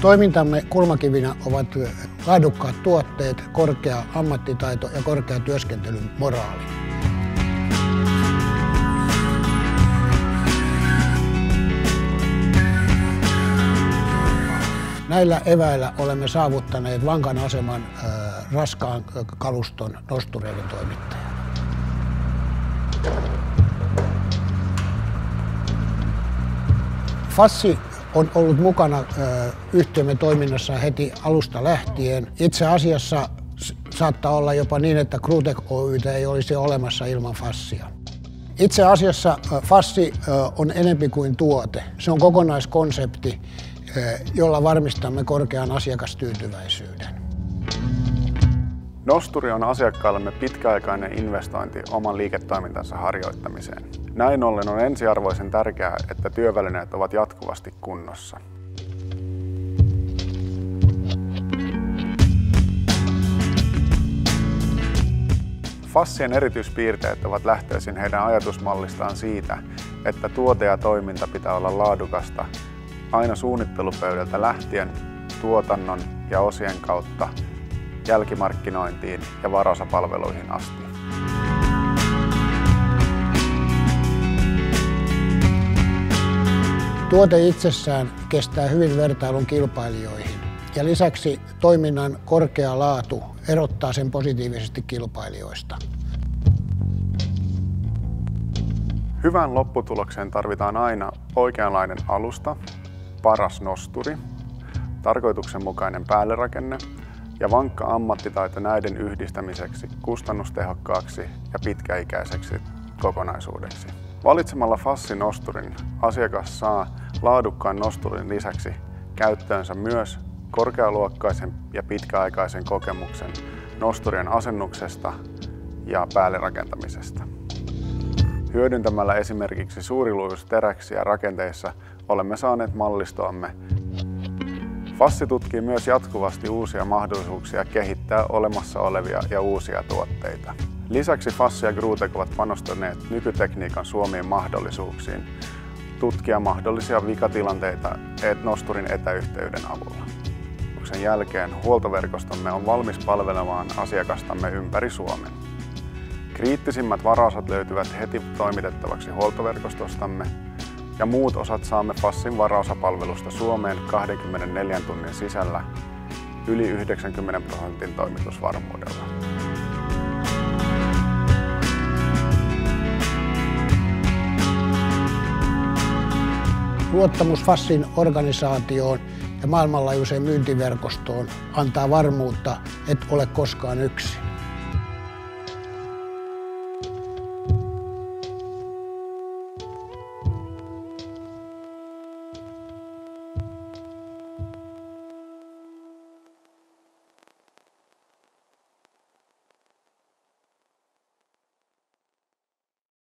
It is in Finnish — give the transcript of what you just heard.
Toimintamme kulmakivinä ovat laadukkaat tuotteet, korkea ammattitaito ja korkea työskentelyn moraali. Näillä eväillä olemme saavuttaneet vankan aseman raskaan kaluston nostureiden toimittajana. Fassi on ollut mukana yhtiömme toiminnassa heti alusta lähtien. Itse asiassa saattaa olla jopa niin, että Crutek Oytä ei olisi olemassa ilman Fassia. Itse asiassa Fassi on enempi kuin tuote. Se on kokonaiskonsepti, jolla varmistamme korkean asiakastyytyväisyyden. Nosturi on asiakkaillemme pitkäaikainen investointi oman liiketoimintansa harjoittamiseen. Näin ollen on ensiarvoisen tärkeää, että työvälineet ovat jatkuvasti kunnossa. Fassien erityispiirteet ovat lähtöisin heidän ajatusmallistaan siitä, että tuote ja toiminta pitää olla laadukasta aina suunnittelupöydältä lähtien tuotannon ja osien kautta jälkimarkkinointiin ja varasapalveluihin asti. Tuote itsessään kestää hyvin vertailun kilpailijoihin ja lisäksi toiminnan korkea laatu erottaa sen positiivisesti kilpailijoista. Hyvän lopputulokseen tarvitaan aina oikeanlainen alusta, paras nosturi, tarkoituksenmukainen päällerakenne ja vankka ammattitaito näiden yhdistämiseksi kustannustehokkaaksi ja pitkäikäiseksi kokonaisuudeksi. Valitsemalla Fassin nosturin asiakas saa laadukkaan nosturin lisäksi käyttöönsä myös korkealuokkaisen ja pitkäaikaisen kokemuksen nosturien asennuksesta ja päällerakentamisesta. Hyödyntämällä esimerkiksi suurilujusteräksiä rakenteissa olemme saaneet mallistoamme Fassi tutkii myös jatkuvasti uusia mahdollisuuksia kehittää olemassa olevia ja uusia tuotteita. Lisäksi Fassi ja Grutek ovat panostaneet nykytekniikan suomien mahdollisuuksiin tutkia mahdollisia vikatilanteita nosturin etäyhteyden avulla. Sen jälkeen huoltoverkostomme on valmis palvelemaan asiakastamme ympäri Suomen. Kriittisimmät varaosat löytyvät heti toimitettavaksi huoltoverkostostamme ja muut osat saamme Fassin varaosapalvelusta Suomeen 24 tunnin sisällä yli 90 prosentin toimitusvarmuudella. Luottamus Fassin organisaatioon ja maailmanlaajuiseen myyntiverkostoon antaa varmuutta, et ole koskaan yksin.